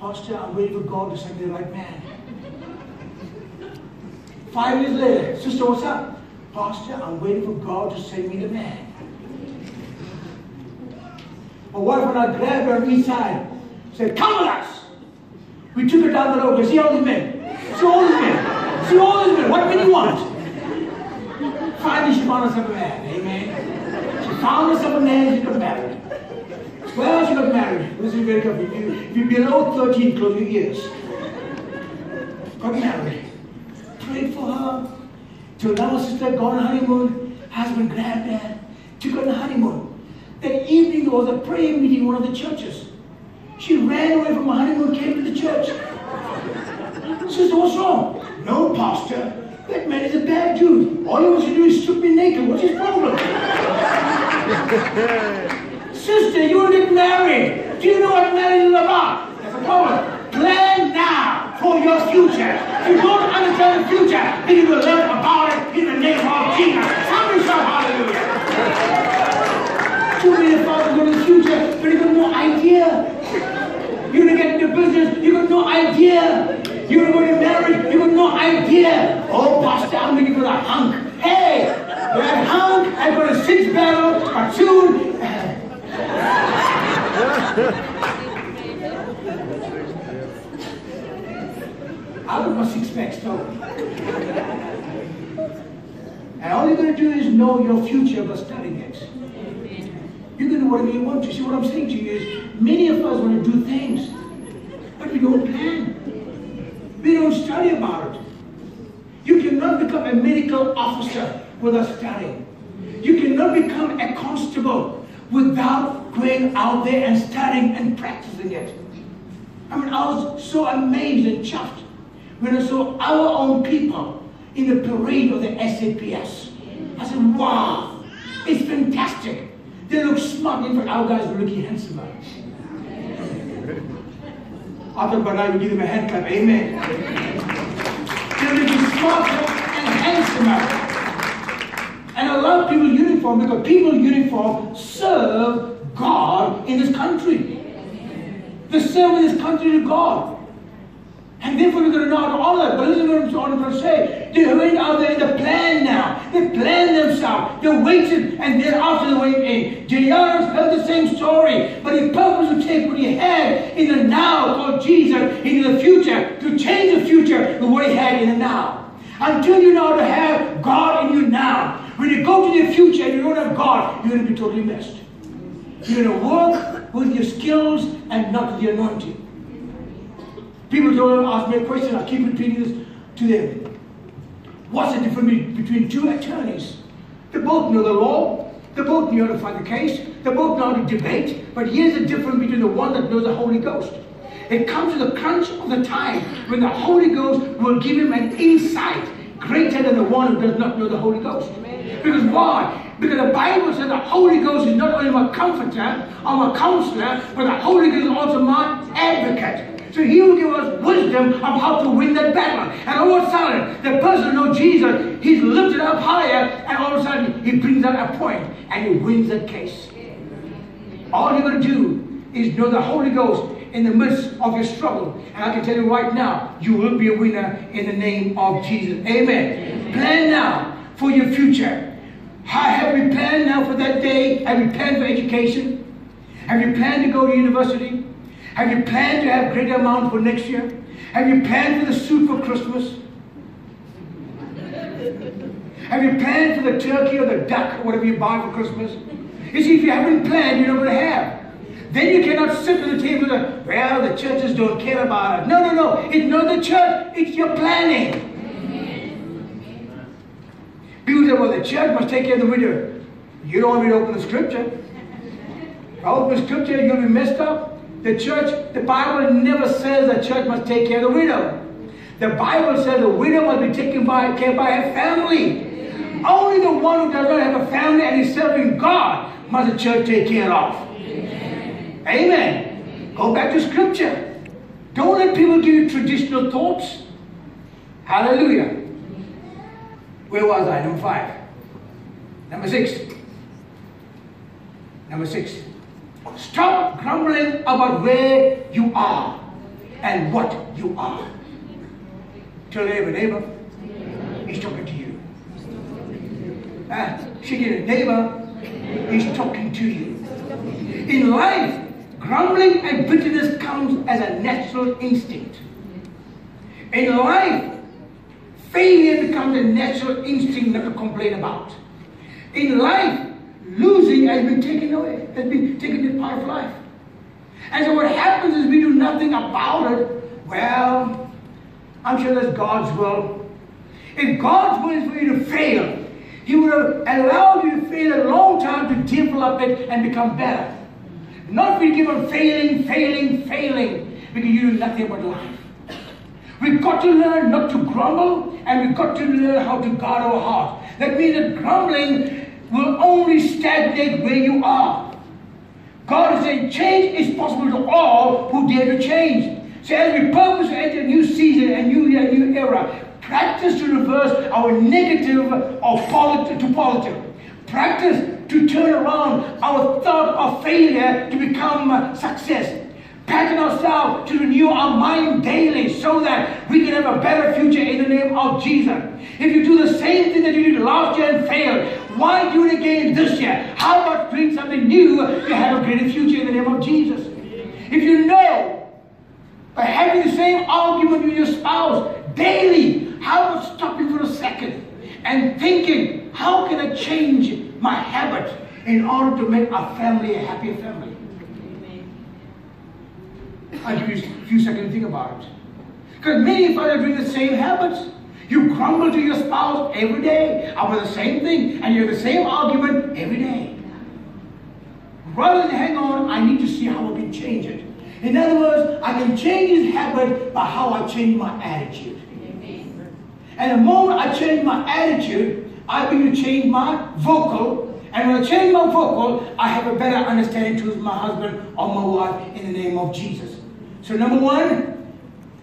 Pastor, I'm waiting for God to send me the right man. Five years later, sister, what's up? Pastor, I'm waiting for God to send me the man. My wife and I grabbed her each side said, Come with us. We took her down the road. You see all these men? See all these men? See all these men? What men you want? Finally, she found herself a man. Amen. She found herself a man. She got married. Well, she got married. Listen very carefully. You, if you're below 13, close your ears. Got married. Prayed for her. To another sister, gone on honeymoon. Husband grabbed her. Took her on honeymoon. That evening, there was a prayer meeting in one of the churches. She ran away from her honeymoon, came to the church. Sister, what's wrong? No, Pastor. That man is a bad dude. All he wants to do is strip me naked. What's his problem? Sister, you to get married. Do you know what marriage is about? That's a problem. Plan now for your future. If you don't understand the future, then you will learn about it in the name of Jesus. Somebody shout hallelujah. Too many of us go to the future, but you have no idea. You're going to get into business. You idea. You're going to marry. You got no idea. Oh, Pastor, I'm looking for the hunk. Hey, that hunk, I got a six barrel, a tune. I got my six packs too. And all you're going to do is know your future by studying it. You can do whatever you want to. See what I'm saying to you is many of us want to do things, but we don't plan. Don't study about it. You cannot become a medical officer without studying. You cannot become a constable without going out there and studying and practicing it. I mean, I was so amazed and chuffed when I saw our own people in the parade of the SAPS. I said, wow, it's fantastic. They look smart. In fact, our guys were looking handsomer. After Barai, we give them a hand clap. Amen. They're looking smarter and handsomer. And I love people uniform because people uniform serve God in this country. They serve in this country to God. And therefore we're going to know to honor. But listen to what I'm trying to say. They went out there in the plan now. They planned themselves. They waited and thereafter they went in. Jairus heard the same story. But he purposed to take what he had in the now called Jesus into the future. To change the future with what he had in the now. Until you know how to have God in you now. When you go to the future and you don't have God, you're going to be totally messed. You're going to work with your skills and not with the anointing. People don't ask me a question, I keep repeating this to them. What's the difference between two attorneys? They both know the law, they both know how to fight the case, they both know how to debate, but here's the difference between the one that knows the Holy Ghost. It comes to the crunch of the time when the Holy Ghost will give him an insight greater than the one who does not know the Holy Ghost. Because why? Because the Bible says the Holy Ghost is not only my comforter or my counselor, but the Holy Ghost is also my advocate. So he will give us wisdom of how to win that battle. And all of a sudden, the person who knows Jesus, he's lifted up higher, and all of a sudden, he brings out a point, and he wins that case. All you got to do is know the Holy Ghost in the midst of your struggle. And I can tell you right now, you will be a winner in the name of Jesus. Amen. Amen. Plan now for your future. Have you planned now for that day? Have you planned for education? Have you planned to go to university? Have you planned to have greater amount for next year? Have you planned for the suit for Christmas? Have you planned for the turkey or the duck or whatever you buy for Christmas? You see, if you haven't planned, you're not going to have. Then you cannot sit at the table and well, the churches don't care about it. No, no, no. It's not the church, it's your planning. People say, well, the church must take care of the widow. You don't want me to open the scripture. I open the scripture, you're going to be messed up. The church, the Bible never says the church must take care of the widow. The Bible says the widow must be taken by, care by her family. Only the one who does not have a family and is serving God must the church take care of. Amen. Amen. Go back to scripture. Don't let people give you traditional thoughts. Hallelujah. Where was I? Number five. Number six. Number six. Stop grumbling about where you are and what you are. Tell neighbor, neighbor, he's talking to you. Uh, she did neighbor, he's talking to you. In life, grumbling and bitterness comes as a natural instinct. In life, failure becomes a natural instinct not to complain about. In life, losing has been taken away, has been taken as part of life. And so what happens is we do nothing about it. Well, I'm sure that's God's will. If God's will is for you to fail, he would have allowed you to fail a long time to develop it and become better. Not be given failing, failing, failing, because you do nothing about life. We've got to learn not to grumble, and we've got to learn how to guard our heart. That means that grumbling will only stagnate where you are. God is saying change is possible to all who dare to change. So as we purpose to enter a new season, a new year, a new era, Practice to reverse our negative or positive to positive. Practice to turn around our thought of failure to become success. Pattern ourselves to renew our mind daily so that we can have a better future in the name of Jesus. If you do the same thing that you did last year and failed, why do it again this year? How about doing something new to have a greater future in the name of Jesus? If you know by having the same argument with your spouse daily, how about stopping for a second and thinking, how can I change my habit in order to make our family a happier family? I'll give you a few seconds to think about it. Because many of us are doing the same habits. You grumble to your spouse every day about the same thing, and you have the same argument every day. Rather than hang on, I need to see how I can change it. In other words, I can change his habit by how I change my attitude. And the moment I change my attitude, I begin to change my vocal. And when I change my vocal, I have a better understanding towards my husband or my wife in the name of Jesus. So number one,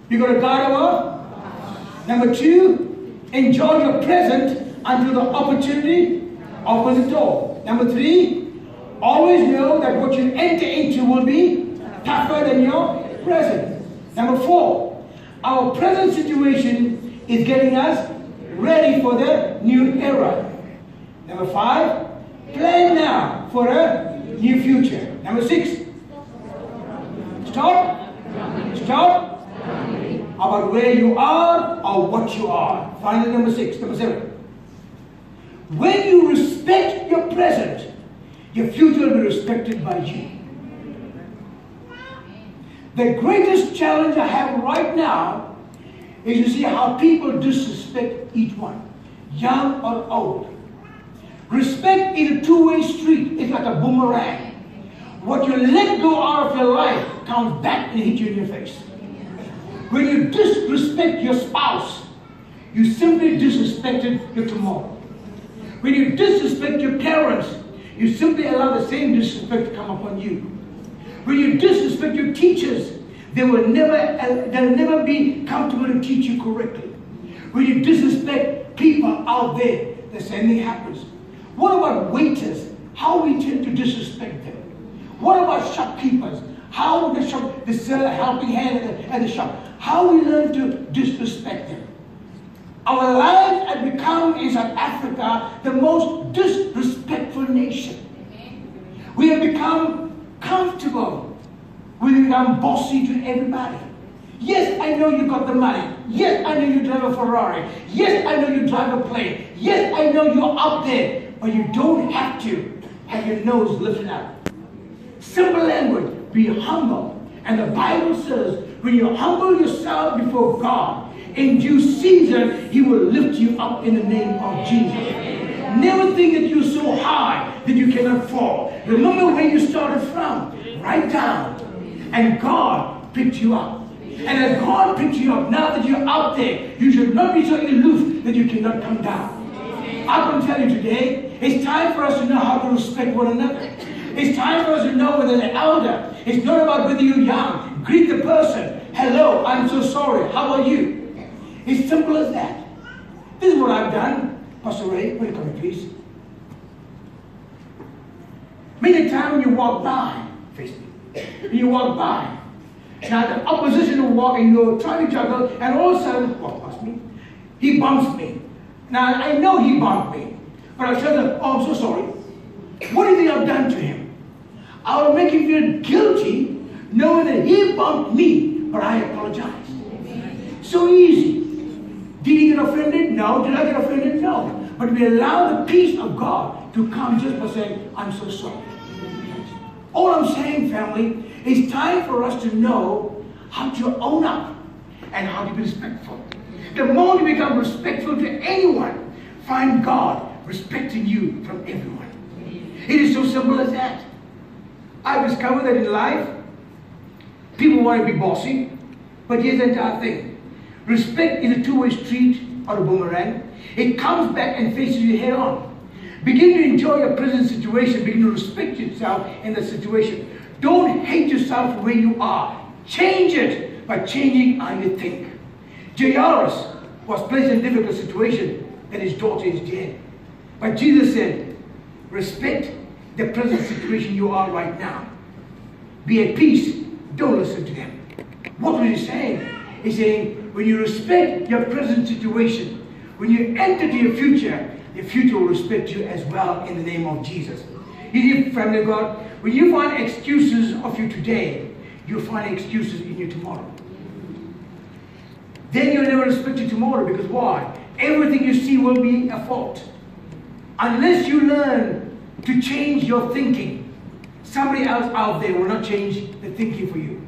you got to guard our. Number two, enjoy your present until the opportunity opens the door. Number three, always know that what you enter into will be tougher than your present. Number four, our present situation is getting us ready for the new era. Number five, plan now for a new future. Number six, stop, stop about where you are or what you are. Finally, number six, number seven. When you respect your present, your future will be respected by you. The greatest challenge I have right now is to see how people disrespect each one, young or old. Respect is a two-way street. It's like a boomerang. What you let go out of your life comes back and hits you in your face. When you disrespect your spouse, you simply disrespected your tomorrow. When you disrespect your parents, you simply allow the same disrespect to come upon you. When you disrespect your teachers, they will never, uh, they'll never be comfortable to teach you correctly. When you disrespect people out there, the same thing happens. What about waiters? How we tend to disrespect them? What about shopkeepers? How the shop, the seller helping hand at the, shop. How we learn to disrespect them. Our lives have become in South Africa the most disrespectful nation. We have become comfortable. We become bossy to everybody. Yes, I know you got the money. Yes, I know you drive a Ferrari. Yes, I know you drive a plane. Yes, I know you're out there. But you don't have to have your nose lifted up. Simple language, be humble. And the Bible says, when you humble yourself before God, in due season, He will lift you up in the name of Jesus. Never think that you're so high that you cannot fall. Remember where you started from. Write down. And God picked you up. And as God picked you up, now that you're out there, you should not be so aloof that you cannot come down. I can tell you today, it's time for us to know how to respect one another. It's time for us to know whether an elder. It's not about whether you're young. Greet the person. Hello, I'm so sorry. How are you? It's simple as that. This is what I've done. Pastor Ray, will you come in, please? Many times when you walk by, face me, when you walk by, now the opposition will walk and you're trying to juggle, and all of a sudden, walk past me, he bumps me. Now I know he bumped me, but I tell him, oh, I'm so sorry. What do you think I've done to him? I will make you feel guilty knowing that he bumped me, but I apologize. So easy. Did he get offended? No. Did I get offended? No. But we allow the peace of God to come just by saying, I'm so sorry. All I'm saying, family, it's time for us to know how to own up and how to be respectful. The more you become respectful to anyone, find God respecting you from everyone. It is so simple as that. I've discovered that in life, people want to be bossy, but here's the entire thing. Respect is a two-way street or a boomerang. It comes back and faces you head on. Begin to enjoy your present situation. Begin to respect yourself in the situation. Don't hate yourself where you are. Change it by changing how you think. Jairus was placed in a difficult situation and his daughter is dead. But Jesus said, respect the present situation you are right now. Be at peace. Don't listen to them. What was he saying? He's saying, when you respect your present situation, when you enter to your future, the future will respect you as well in the name of Jesus. You see, family of God, when you find excuses of you today, you'll find excuses in you tomorrow. Then you'll never respect you tomorrow because why? Everything you see will be a fault. Unless you learn to change your thinking, somebody else out there will not change the thinking for you.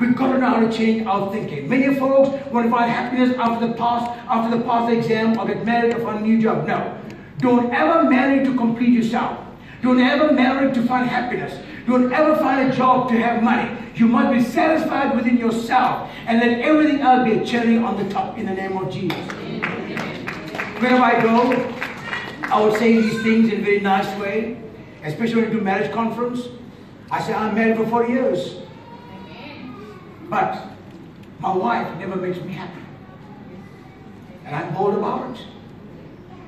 We've got to know how to change our thinking. Many folks want to find happiness after the pass, after the pass exam, or get married or find a new job. No. Don't ever marry to complete yourself. Don't ever marry to find happiness. Don't ever find a job to have money. You must be satisfied within yourself and let everything else be a cherry on the top in the name of Jesus. Wherever I go, I would say these things in a very nice way, especially when I do marriage conference. I say, I'm married for 40 years. But my wife never makes me happy. And I'm bold about it.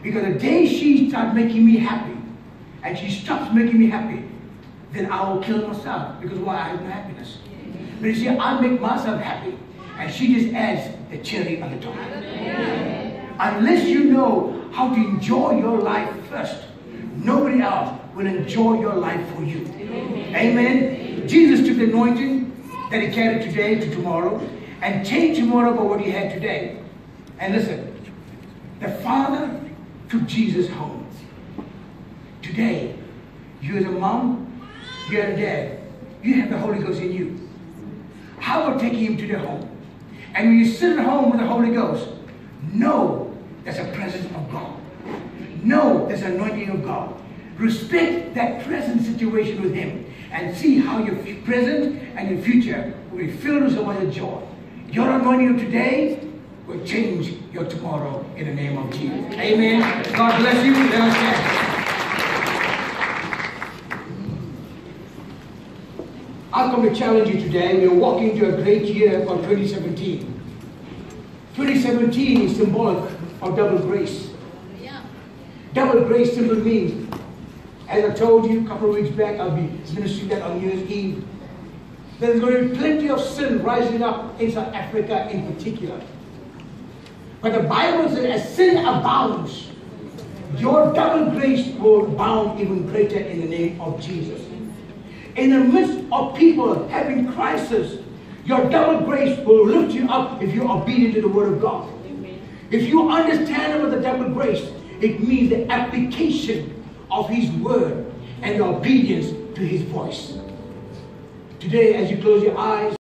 Because the day she starts making me happy, and she stops making me happy, then I will kill myself. Because why? I have no happiness. But you see, I make myself happy, and she just adds the cherry on the top. Unless you know how to enjoy your life first, nobody else will enjoy your life for you. Amen. Amen. Jesus took the anointing that he carried today to tomorrow and changed tomorrow by what he had today. And listen, the Father took Jesus home. Today, you as a mom, you as a dad, you have the Holy Ghost in you. How about taking him to the home? And when you sit at home with the Holy Ghost, know there's a presence of God. Know there's anointing of God. Respect that present situation with him and see how your present and your future will be filled with so much joy. Your anointing of today will change your tomorrow in the name of Jesus. Amen. God bless you. Let us stand. I've come to challenge you today. We are walking into a great year for 2017. 2017 is symbolic of double grace. Yeah. Double grace simply means, as I told you a couple of weeks back, I'll be ministering that on New Year's Eve. There's going to be plenty of sin rising up in South Africa in particular. But the Bible says, as sin abounds, your double grace will abound even greater in the name of Jesus. In the midst of people having crisis, your double grace will lift you up if you're obedient to the word of God. If you understand about the double grace, it means the application of his word and obedience to his voice. Today, as you close your eyes,